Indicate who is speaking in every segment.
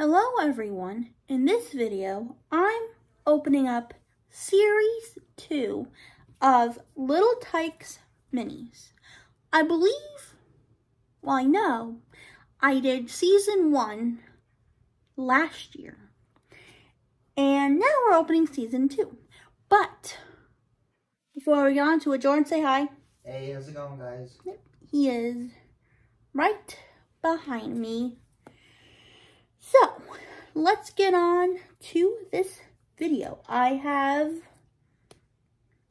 Speaker 1: Hello everyone. In this video, I'm opening up series two of Little Tikes Minis. I believe, well I know, I did season one last year. And now we're opening season two. But before we get on to it, Jordan, say hi.
Speaker 2: Hey, how's it going, guys?
Speaker 1: He is right behind me. So, let's get on to this video. I have,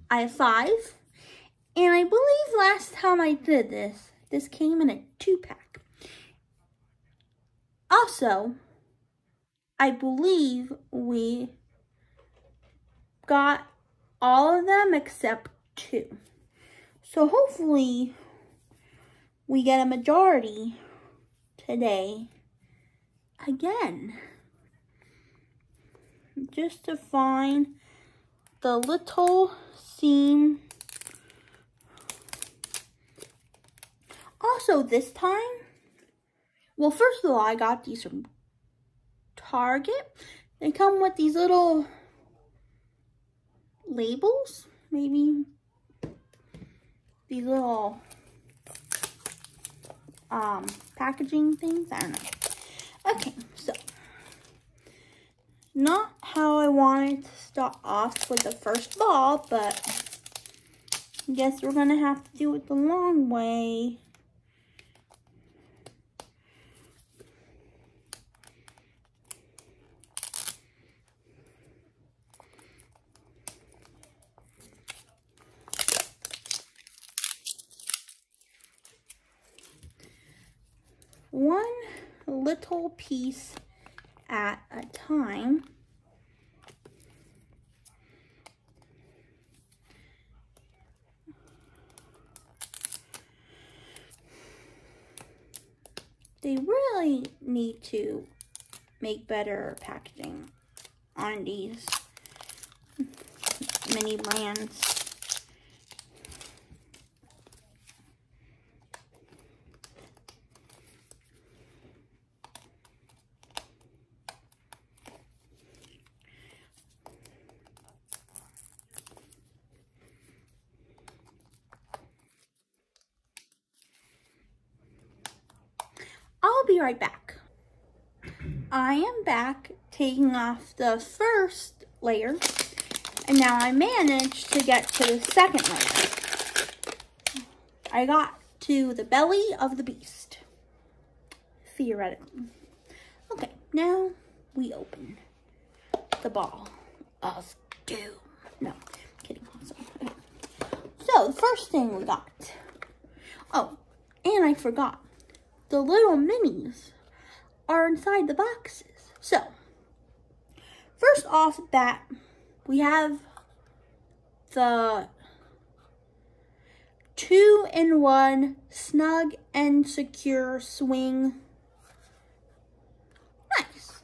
Speaker 1: I have five, and I believe last time I did this, this came in a two-pack. Also, I believe we got all of them except two. So hopefully we get a majority today again. Just to find the little seam. Also this time, well first of all I got these from Target. They come with these little labels, maybe these little um, packaging things. I don't know. Okay, so not how I wanted to start off with the first ball, but I guess we're gonna have to do it the long way. one little piece at a time. They really need to make better packaging on these mini brands. I'll be right back. I am back taking off the first layer and now I managed to get to the second layer. I got to the belly of the beast, theoretically. Okay, now we open the ball of doom. No, kidding. So, the first thing we got. Oh, and I forgot the little minis are inside the boxes. So, first off bat, we have the two-in-one snug and secure swing. Nice.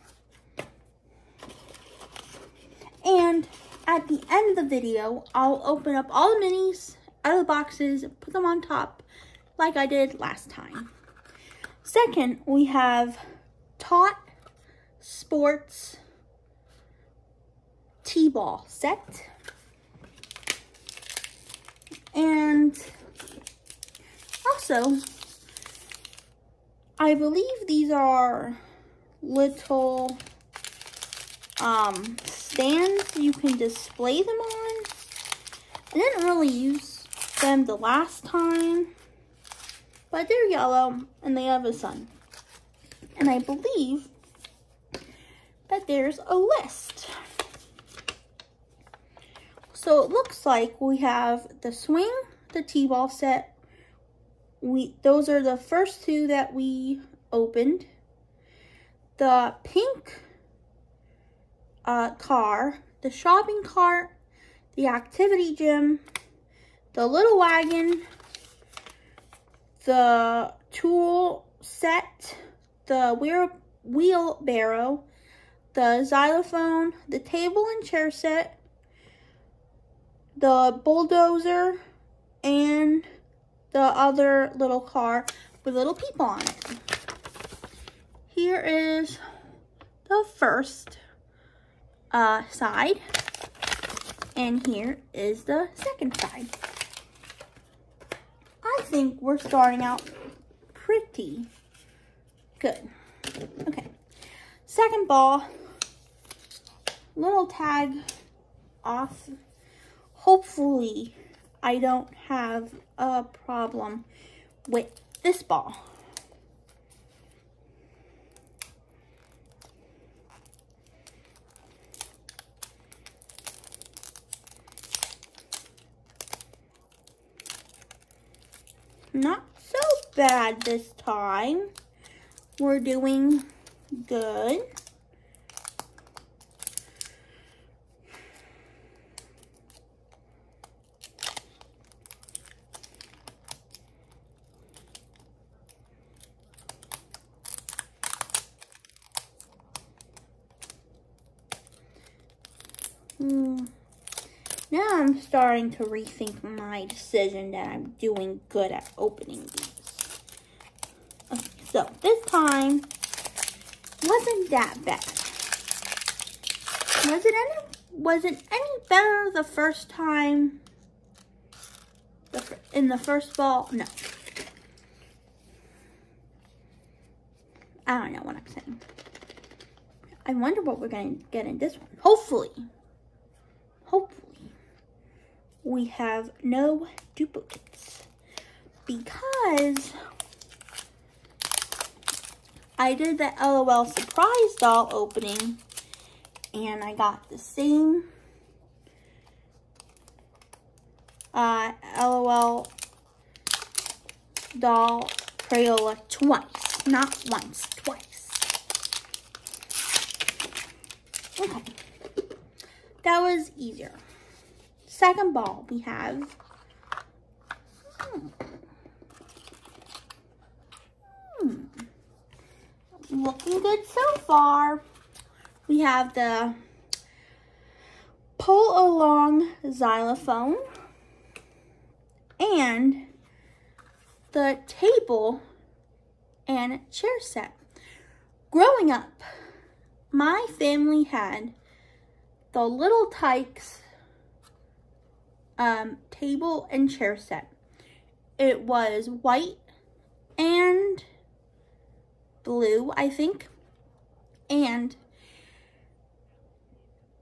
Speaker 1: And at the end of the video, I'll open up all the minis out of the boxes, put them on top like I did last time. Second, we have Tot Sports T-ball set. And also, I believe these are little um, stands you can display them on. I didn't really use them the last time, but they're yellow and they have a sun. And I believe that there's a list. So it looks like we have the swing, the T-ball set. We Those are the first two that we opened. The pink uh, car, the shopping cart, the activity gym, the little wagon, the tool set, the wheel wheelbarrow, the xylophone, the table and chair set, the bulldozer, and the other little car with little people on it. Here is the first uh, side. And here is the second side. I think we're starting out pretty good. Okay. Second ball. Little tag off. Hopefully, I don't have a problem with this ball. Not so bad this time. We're doing good. Hmm. Now I'm starting to rethink my decision that I'm doing good at opening these. Okay, so this time wasn't that bad. Was it any was it any better the first time in the first ball? No. I don't know what I'm saying. I wonder what we're going to get in this one. Hopefully. Hopefully we have no duplicates. Because I did the LOL surprise doll opening and I got the same uh, LOL doll Crayola twice, not once, twice. Okay, that was easier second ball, we have hmm, hmm, looking good so far. We have the pull along xylophone and the table and chair set. Growing up, my family had the Little Tikes um, table and chair set. It was white and blue, I think. And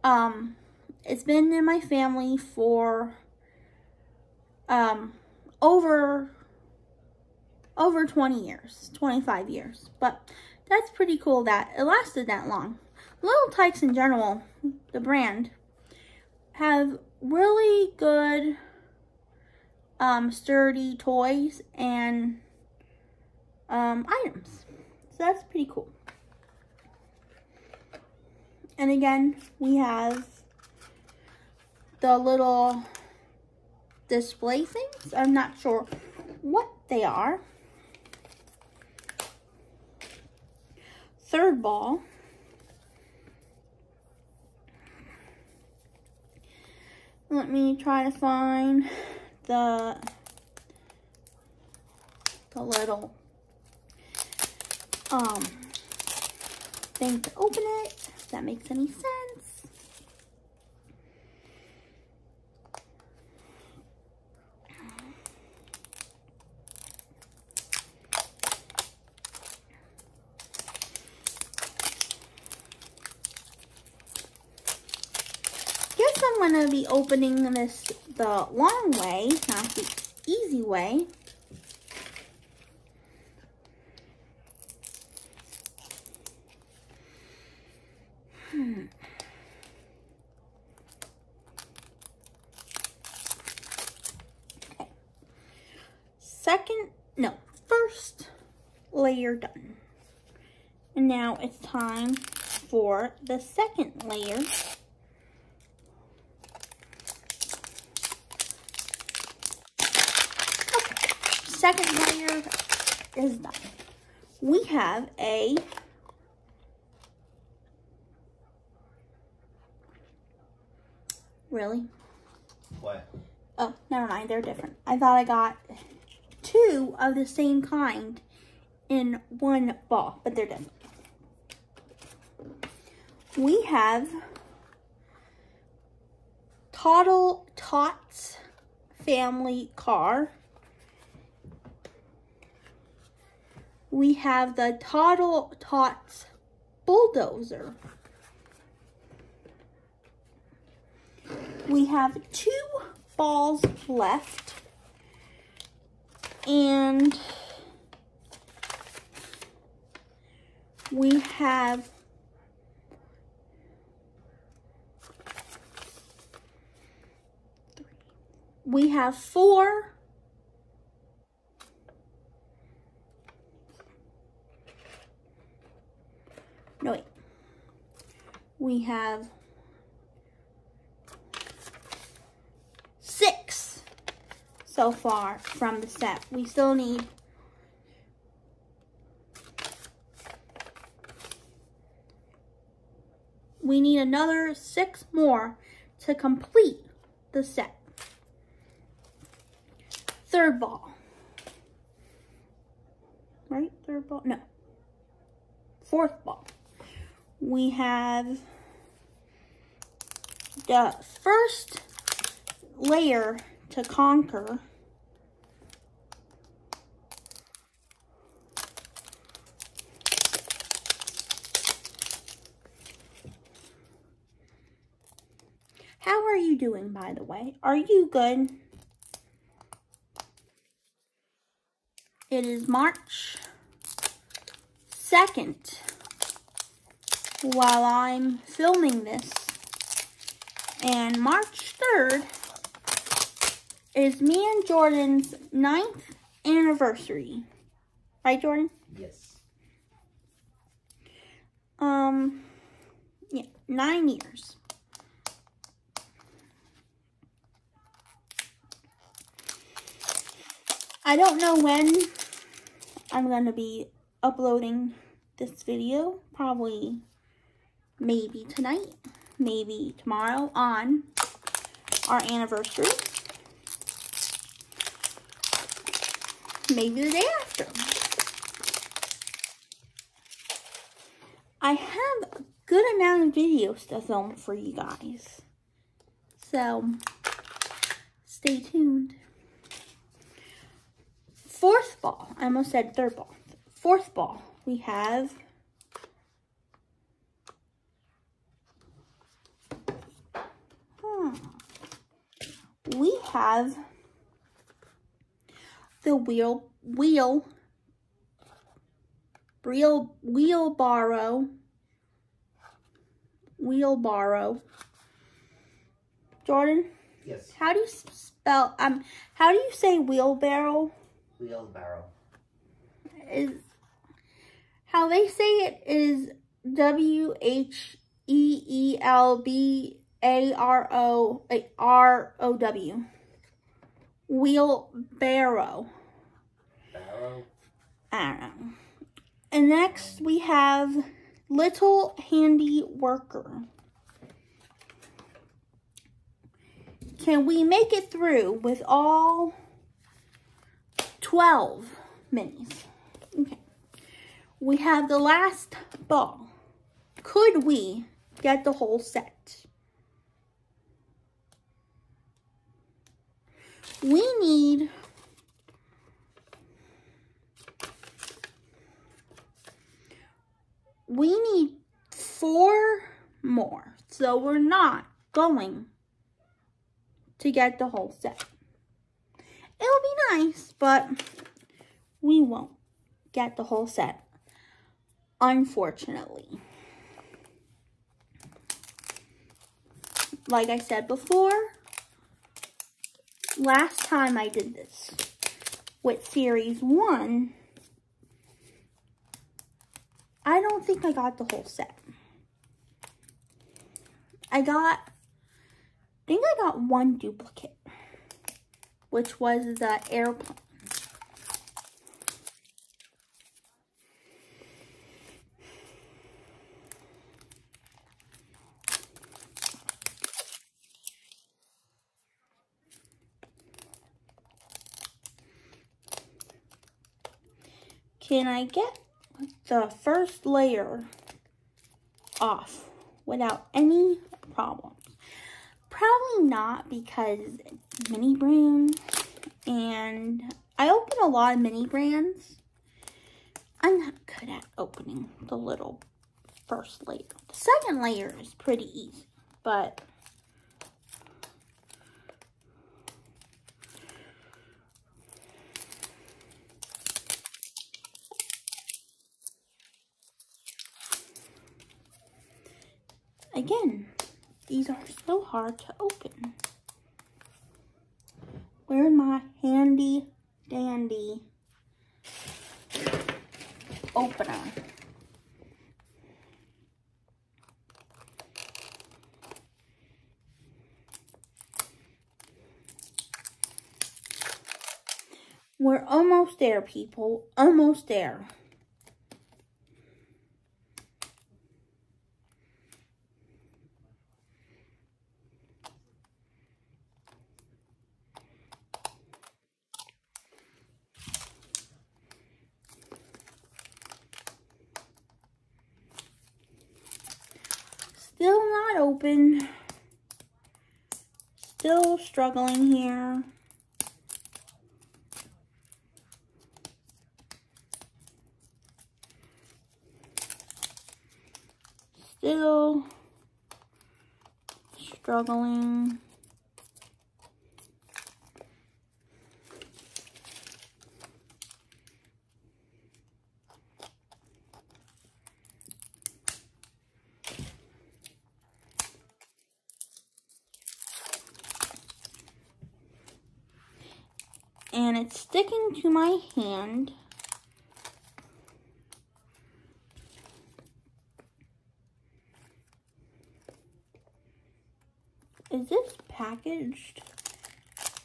Speaker 1: um, it's been in my family for um, over over 20 years, 25 years. But that's pretty cool that it lasted that long. Little Tikes in general, the brand, have really good um, sturdy toys and um, items. So that's pretty cool. And again, we have the little display things. I'm not sure what they are. Third ball. Let me try to find the the little um thing to open it, if that makes any sense. I'm going to be opening this the long way, not the easy way. Hmm. Second, no, first layer done. And now it's time for the second layer. Second layer is done. We have a Really?
Speaker 2: What?
Speaker 1: Oh, never mind. They're different. I thought I got two of the same kind in one ball, but they're different. we have Toddle Tots family car. We have the Toddle Tots bulldozer. We have two balls left. And we have we have four no wait we have six so far from the set we still need we need another six more to complete the set third ball. Right? Third ball? No. Fourth ball. We have the first layer to conquer. How are you doing, by the way? Are you good? It is March 2nd while I'm filming this. And March 3rd is me and Jordan's ninth anniversary. Right, Jordan?
Speaker 2: Yes.
Speaker 1: Um, yeah, nine years. I don't know when I'm going to be uploading this video. Probably maybe tonight, maybe tomorrow on our anniversary. Maybe the day after. I have a good amount of videos to film for you guys. So, stay tuned. Fourth ball, I almost said third ball. Fourth ball, we have hmm, we have the wheel wheel wheel wheelbarrow wheelbarrow Jordan
Speaker 2: Yes.
Speaker 1: how do you spell um how do you say wheelbarrow
Speaker 2: Wheelbarrow.
Speaker 1: is how they say it is W H E E L B A R O R O W. Wheelbarrow.
Speaker 2: Barrow.
Speaker 1: I don't know. And next we have Little Handy Worker. Can we make it through with all 12 minis? Okay. We have the last ball. Could we get the whole set? We need we need four more. So we're not going to get the whole set. It'll be nice, but we won't get the whole set, unfortunately. Like I said before, last time I did this with series one, I don't think I got the whole set. I got, I think I got one duplicate, which was the airplane. Can I get the first layer off without any problems. Probably not because mini brands and I open a lot of mini brands. I'm not good at opening the little first layer. The second layer is pretty easy, but Again, these are so hard to open. Where's my handy dandy opener? We're almost there, people. Almost there. Still not open. Still struggling here. Still struggling. and it's sticking to my hand. Is this packaged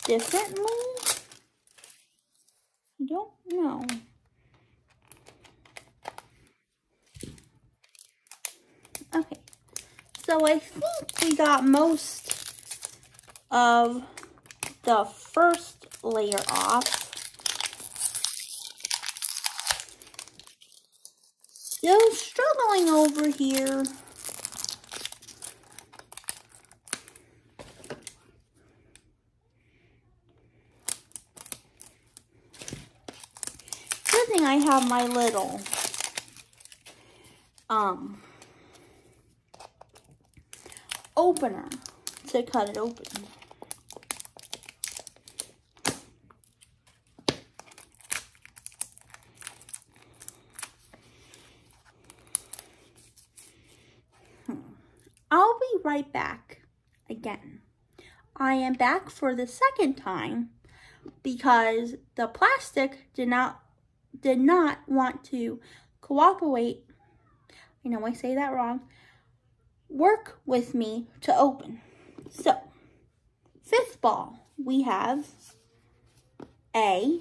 Speaker 1: differently? I don't know. Okay, so I think we got most of the first layer off. Still struggling over here. Good thing I have my little um opener to cut it open. I'll be right back again. I am back for the second time because the plastic did not did not want to cooperate. I know I say that wrong. Work with me to open. So, fifth ball, we have A,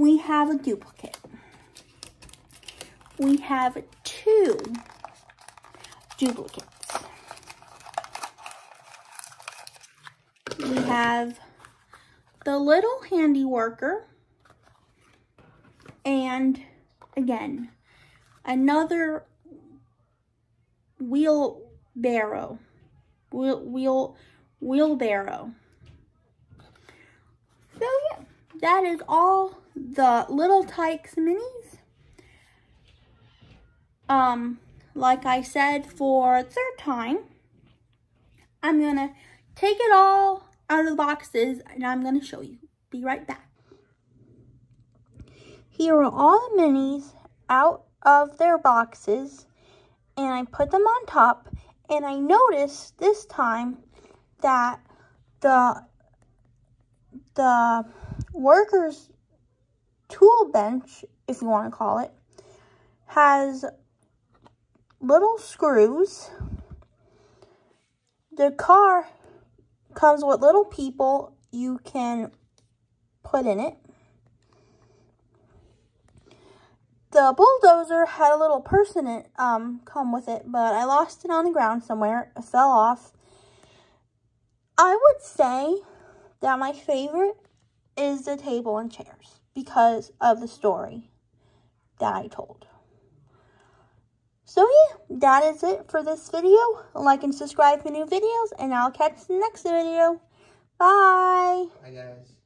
Speaker 1: we have a duplicate. We have two duplicates. We have the little handy worker and again another wheelbarrow wheel wheel wheelbarrow so yeah that is all the Little Tikes minis. Um, like I said for third time, I'm going to take it all out of the boxes and I'm going to show you. Be right back. Here are all the minis out of their boxes and I put them on top and I noticed this time that the the workers tool bench, if you want to call it, has little screws. The car comes with little people you can put in it. The bulldozer had a little person in, um, come with it, but I lost it on the ground somewhere. It fell off. I would say that my favorite is the table and chairs because of the story that I told. So yeah, that is it for this video. Like and subscribe for new videos, and I'll catch you the next video. Bye!
Speaker 2: Hi guys.